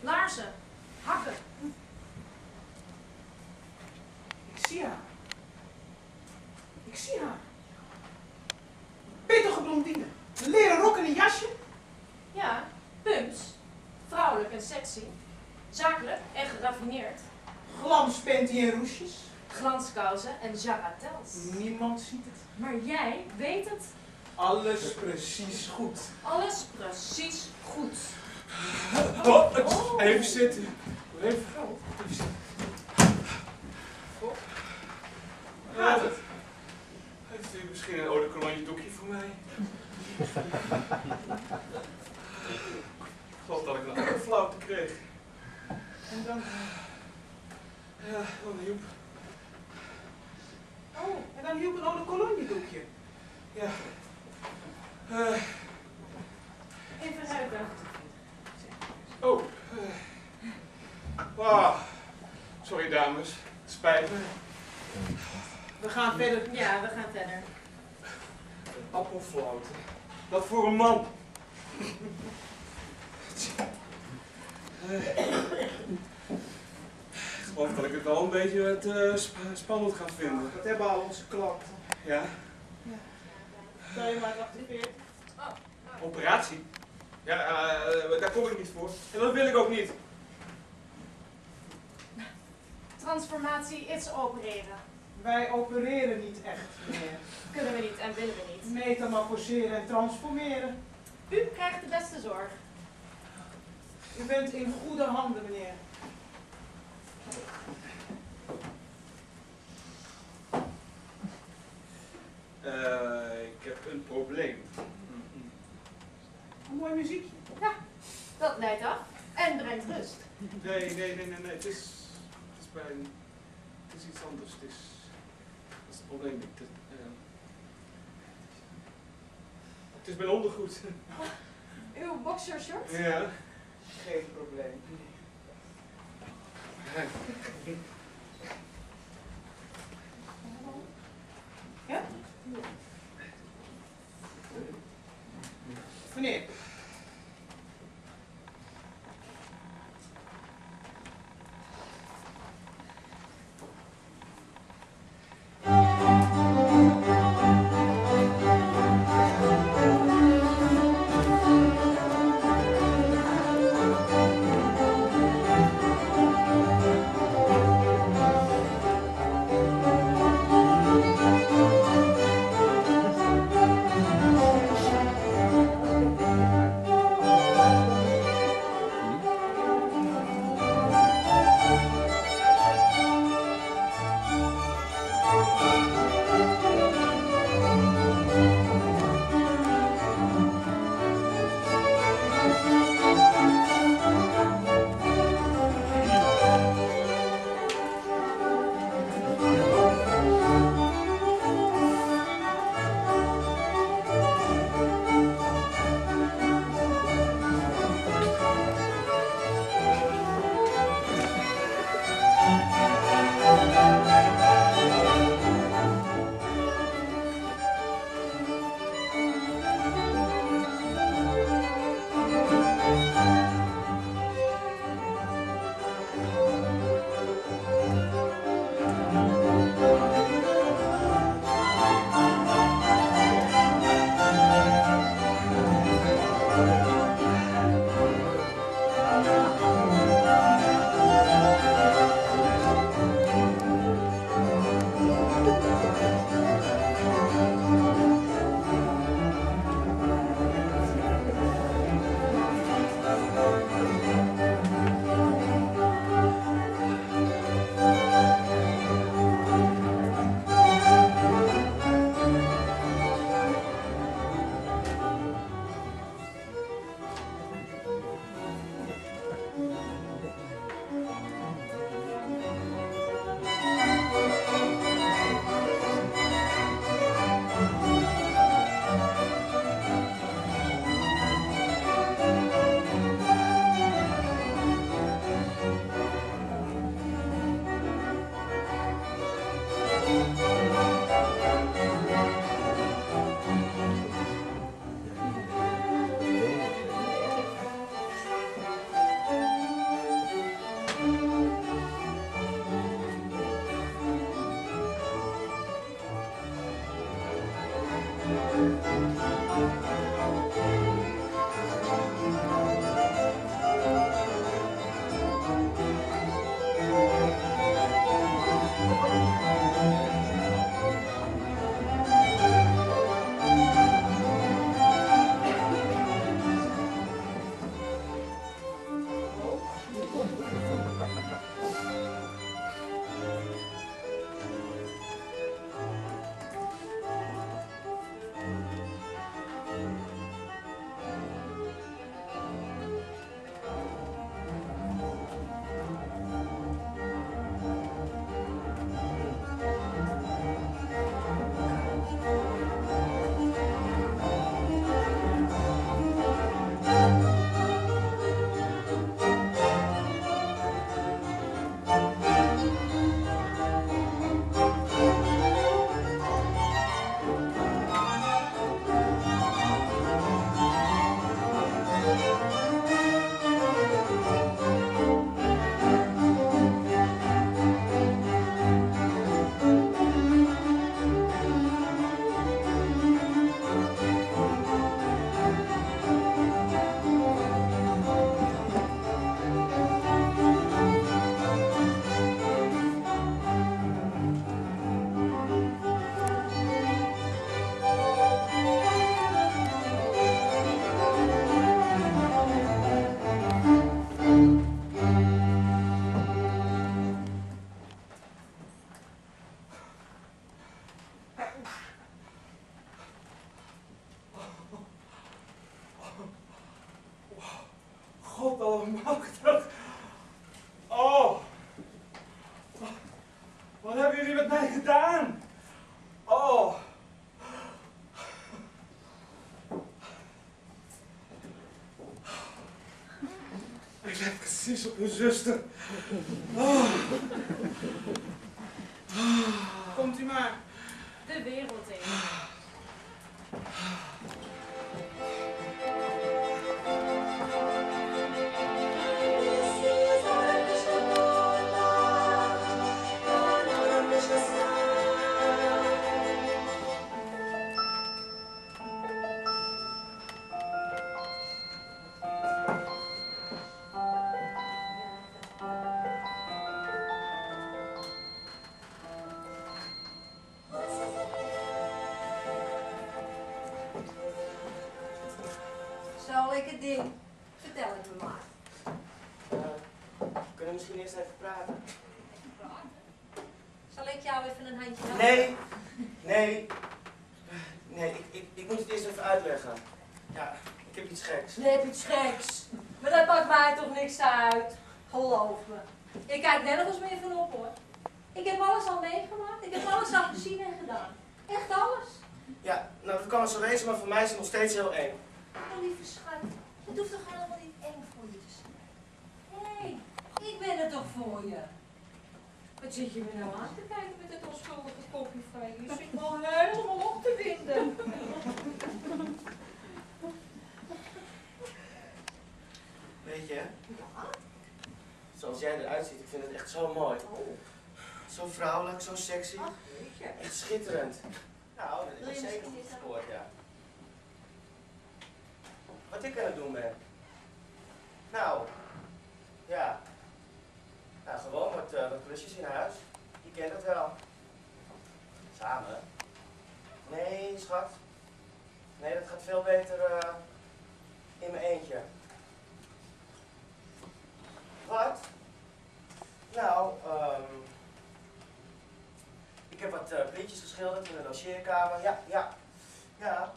Laarzen. Hakken. Ik zie haar. Ik zie haar. Pittige blondine. Een leren rok en een jasje. Ja, pumps. Vrouwelijk en sexy. Zakelijk en geraffineerd. Glanspanty en roesjes. Glanskousen en jarratels. Niemand ziet het. Maar jij weet het. Alles precies goed. Alles precies goed. Oh, even zitten. Even, even zitten. Oh. Gaat het? Heeft u misschien een eau de cologne doekje voor mij? Ik geloof dat ik een andere flauwte kreeg. En dan... Ja, dan hielp. Oh, en dan hielp een oude cologne doekje. Ja. Eh, Even ruiken. Oh. eh. Ah, sorry dames. Het spijt me. We gaan verder. Ja, we gaan verder. Appelflauwte. Dat voor een man. Eh, Ik geloof dat ik het wel een beetje te sp- spannend ga vinden. Dat hebben al onze klanten. Ja, Kan je maar 48? operatie. Ja, eh, daar kom ik niet voor. En dat wil ik ook niet. Transformatie is opereren. Wij opereren niet echt, meneer. Kunnen we niet en willen we niet. Metamorfoseren en transformeren. U krijgt de beste zorg. U bent in goede handen, meneer. Eh, ik heb een probleem. Mooi muziekje. Dat leidt af en brengt rust. Nee, nee, nee, nee, nee. Het is, het is bij een, het is iets anders. Het is, dat is het probleem niet. Het, eh, het is mijn ondergoed. Uw boxershort? Ja. Geen probleem. Ja? Meneer. Precies op mijn zuster. Oh. Komt u maar. De wereld in. Lekker ding. Vertel het me maar. Uh, kunnen we misschien eerst even praten? Zal ik jou even een handje helpen? Nee, nee. Nee, ik, ik, ik moet het eerst even uitleggen. Ja, ik heb iets geks. Nee, heb iets geks. Maar dat maakt mij toch niks uit. Geloof me. Ik kijk nergens meer van op hoor. Ik heb alles al meegemaakt. Ik heb alles al gezien en gedaan. Echt alles. Ja, nou dat kan het zo wezen, maar voor mij is het nog steeds heel eng. Oh, lieve schat. Het hoeft toch helemaal niet eng voor je te zijn. Hé, ik ben er toch voor je. Wat zit je me nou aan te kijken met het onschuldige van je? Zit me al helemaal op te winden. Weet je, Ja? zoals jij eruit ziet, ik vind het echt zo mooi. Oh, Zo vrouwelijk, zo sexy. ach, weet je. Echt schitterend. Nou, dat is zeker goed gescoord, ja. Wat ik aan het doen ben? Nou, ja. Gewoon wat, klusjes in huis. Je kent het wel. Samen? Nee, schat. Nee, dat gaat veel beter eh, in mijn eentje. Wat? Nou, ehm ik heb wat uh, geschilderd in de logeerkamer. Ja, ja. ja.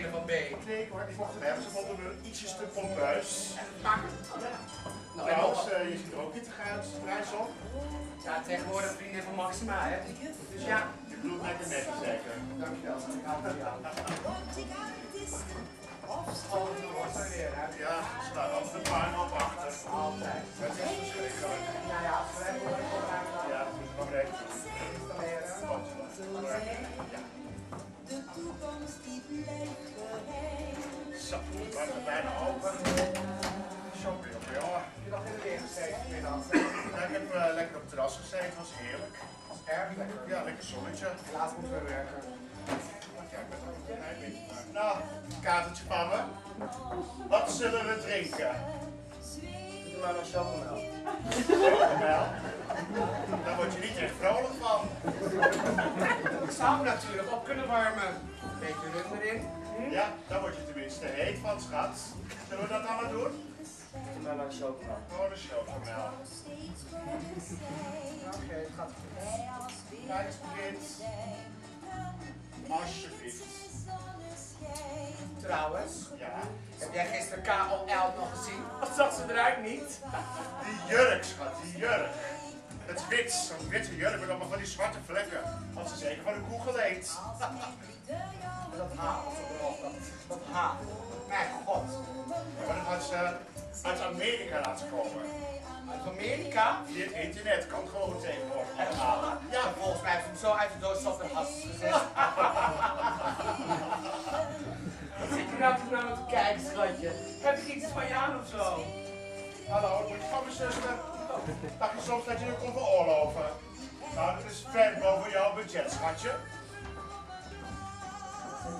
Leden van B? Nee hoor, ik mocht hem hebben. Ze vonden me ietsjes te pompeus. Nou, Trouwens, eh, je ziet er ook hittig uit, Brijs op. Ja, tegenwoordig vriendin van Maxima, hè? Dus ja. Je bedoelt lekker netjes zeker. Dankjewel. Ik hou van jou. Alles nog wat weer, hè? Ja, ze staan altijd een paar op achter. Altijd. Dat is verschrikkelijk. Nou ja, als we hebben het Ja, dat moet gewoon Zo, we er bijna open. Zo weer op, jongen. Je nog in de weer gezeten vanmiddag? Ja, ik heb eh, lekker op het terras gezeten, was heerlijk. Is erg lekker. Ja, lekker zonnetje. Later moeten we werken. Ja, ik ben ook blij mee. Nou, katertje van me. Wat zullen we drinken? Doe maar een chocomel. Wel, daar word je niet echt vrolijk van. Ik zou natuurlijk op kunnen warmen. Beetje rum erin. Ja, daar word je tenminste heet van, schat. Zullen we dat dan maar doen? Doe maar chocomel. Gewoon een chocomel. Oké, het gaat goed. Kijk eens, Prins. Alsjeblieft. Trouwens, Ja. heb jij gisteren KOL nog gezien? Wat zag ze eruit niet? Die jurk, schat, die jurk. Het wit, zo'n witte jurk met allemaal van die zwarte vlekken. Had ze zeker van een koe geleend. Dat haar, erop, dat, dat haar. Mijn god. Maar dat had ze uit Amerika laten komen. Uit Amerika? Via het internet kan gewoon tegenwoordig allemaal. Ja, volgens mij heeft hem zo uit de doos de has gezet. Wat zit je nou te nou te kijken, schatje? Heb ik iets van je aan of zo? Hallo, moet je van mijn zuster? Dacht je soms dat je er kon veroorloven? Nou, dat is ver boven jouw budget, schatje.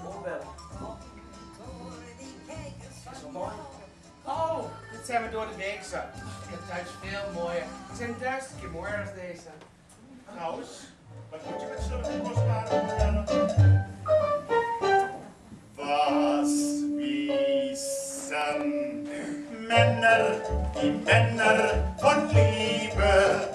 Oorbellen. Is wel mooi. Oh, dit zijn we door de week. Ik heb thuis veel mooier. Het zijn duizend keer mooier als deze. Trouwens, wat moet je met zulke kostbare modellen? Was wie zijn. Männer, die Männer von Liebe.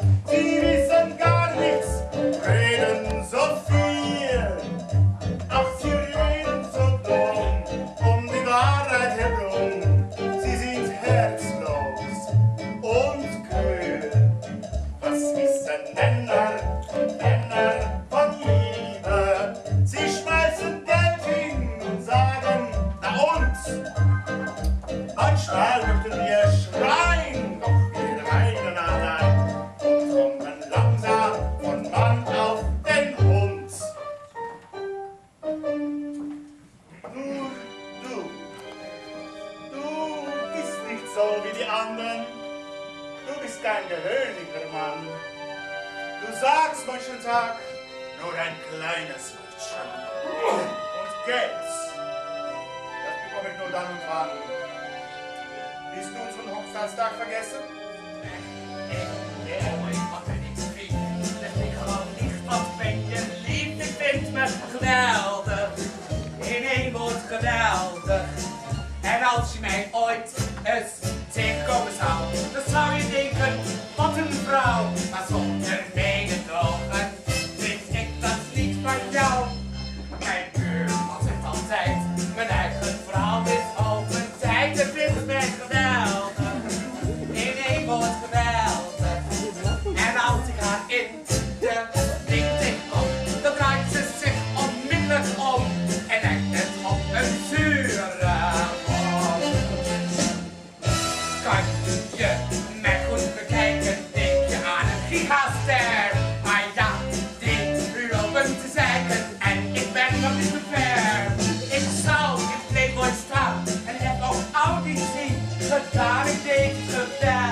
of that.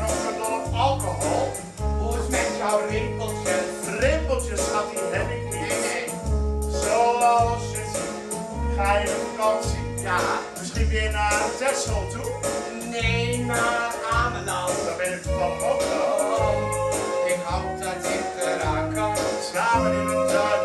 maar nog alcohol? Hoe is met jouw rimpeltje. Rimpeltjes, gaat die heb ik niet. Nee, nee. Zoals je ziet, ga je op vakantie? Ja. Misschien weer naar Texel toe? Nee, naar Ameland. Daar ben oh, ik van ook wel. Ik hou dat ik eraan kan. Samen in een tuin.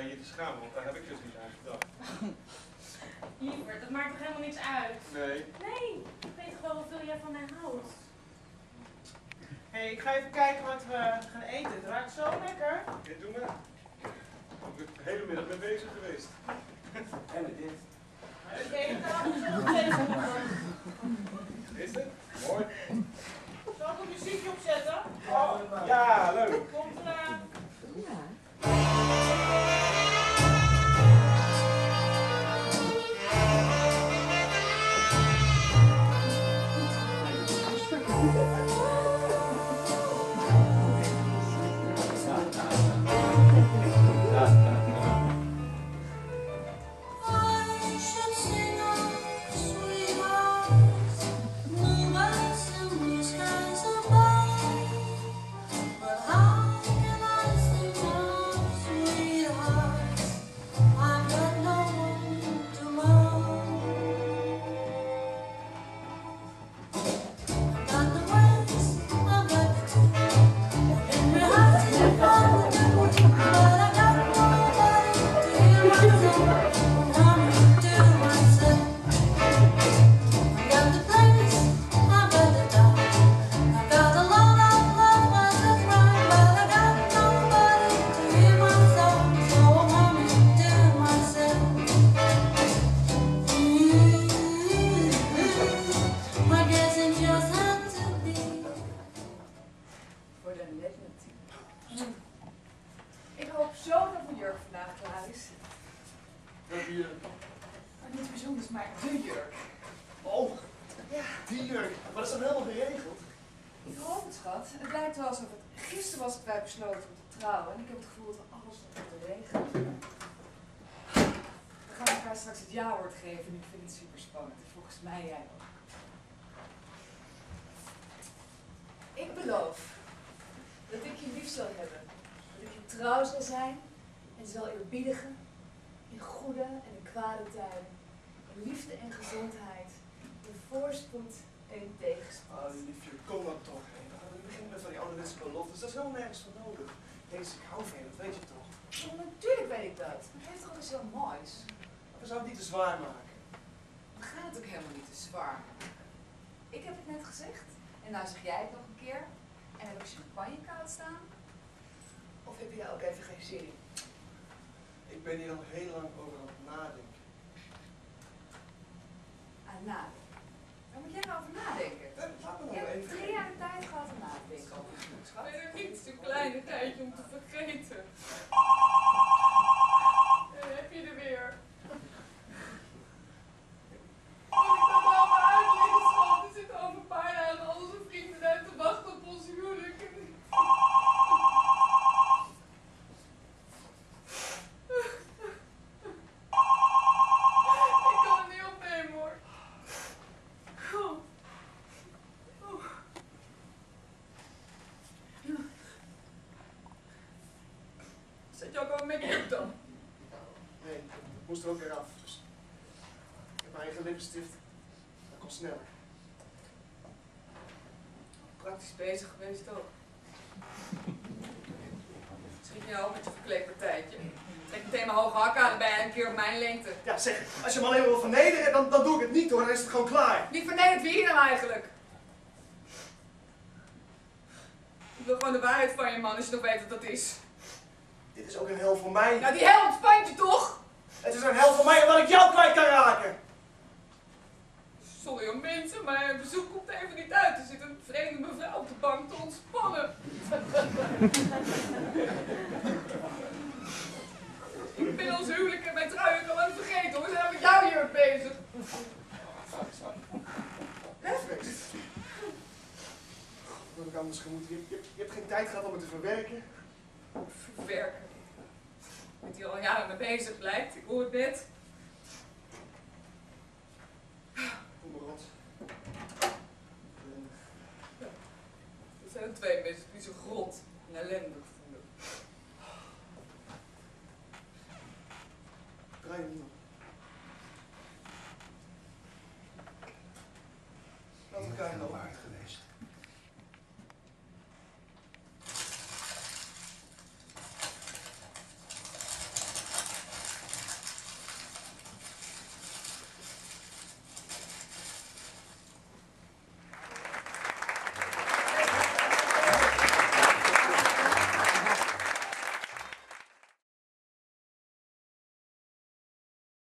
ik je te schamen, want daar heb ik dus niet aan gedacht. Lieverd, dat maakt toch helemaal niks uit? Nee. Nee, ik weet gewoon hoeveel jij van mij houdt. Hé, hey, ik ga even kijken wat we gaan eten. Het ruikt zo lekker. Dit doen we. Ik ben de hele middag mee bezig geweest. En met dit. Oké, dan. Is het? nergens voor nodig. Deze ik hou van dat weet je toch? Ja, natuurlijk weet ik dat. Het heeft toch iets heel moois? Maar we zouden het niet te zwaar maken. We gaan het ook helemaal niet te zwaar maken. Ik heb het net gezegd. En nou zeg jij het nog een keer. En heb ik champagne koud staan? Of heb je daar ook even geen zin in? Ik ben hier al heel lang over aan het nadenken. Aan nadenken? Waar moet jij nou over nadenken? Dat laat nog even. 哎，太恐怖。Ook al een make-up dan. Nee, dat moest er ook weer af. Dus ik heb mijn eigen lippenstift. Dat komt sneller. Praktisch bezig geweest ook. Schiet je ook met je verkleedpartijtje. Trek meteen mijn hoge hakken aan bij een keer op mijn lengte. Ja, zeg, als je me alleen maar wil vernederen, dan, dan doe ik het niet hoor. Dan is het gewoon klaar. Wie vernedert wie nou eigenlijk? Ik wil gewoon de waarheid van je man, als je nog weet wat dat is. Is ook een hel voor mij. Nou, die hel ontspant je toch? Het is een hel voor mij omdat ik jou kwijt kan raken. Sorry om mensen, maar het bezoek komt even niet uit. Er zit een vreemde mevrouw op de bank te ontspannen. ik ben ons huwelijk en mijn trui al lang vergeten hoor. We zijn met jou hier bezig. Wat ik anders gemoet? Je, je, je hebt geen tijd gehad om het te verwerken. Verwerken. Ben hier al jaren mee bezig, lijkt. Ik hoor het